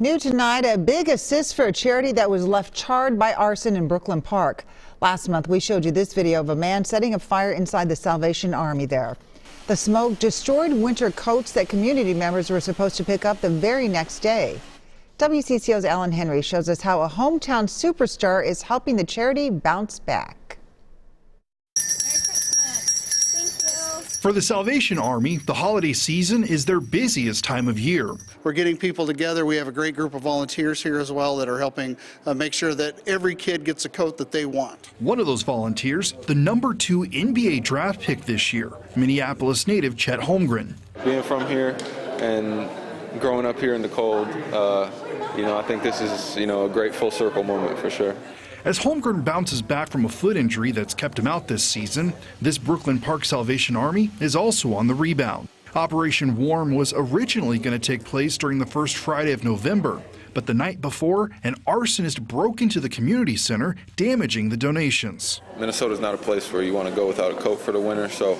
New tonight, a big assist for a charity that was left charred by arson in Brooklyn Park. Last month, we showed you this video of a man setting a fire inside the Salvation Army there. The smoke destroyed winter coats that community members were supposed to pick up the very next day. WCCO's Allen Henry shows us how a hometown superstar is helping the charity bounce back. For the Salvation Army, the holiday season is their busiest time of year. We're getting people together. We have a great group of volunteers here as well that are helping uh, make sure that every kid gets a coat that they want. One of those volunteers, the number two NBA draft pick this year, Minneapolis native Chet Holmgren. Being from here and growing up here in the cold, uh, you know, I think this is, you know, a great full circle moment for sure. As Holmgren bounces back from a foot injury that's kept him out this season, this Brooklyn Park Salvation Army is also on the rebound. Operation Warm was originally going to take place during the first Friday of November, but the night before, an arsonist broke into the community center, damaging the donations. Minnesota is not a place where you want to go without a coat for the winter, so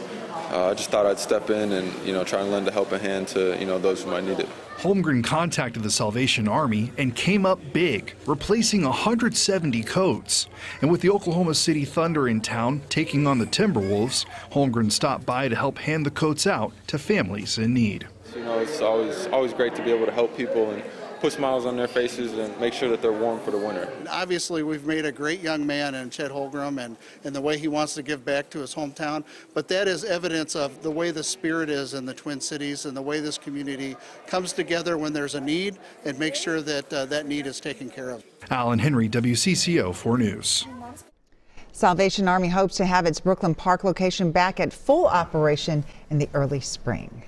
uh, I just thought I'd step in and you know try and lend a helping hand to you know those who might need it. Holmgren contacted the Salvation Army and came up big, replacing 170 coats. And with the Oklahoma City Thunder in town taking on the Timberwolves, Holmgren stopped by to help hand the coats out to families in need. You know, it's always always great to be able to help people and put smiles on their faces and make sure that they're warm for the winter. Obviously, we've made a great young man in Chet Holmgren and, and the way he wants to give back to his hometown, but that is evidence of the way the spirit is in the Twin Cities and the way this community comes together when there's a need and makes sure that uh, that need is taken care of. Allen Henry, WCCO 4 News. Salvation Army hopes to have its Brooklyn Park location back at full operation in the early spring.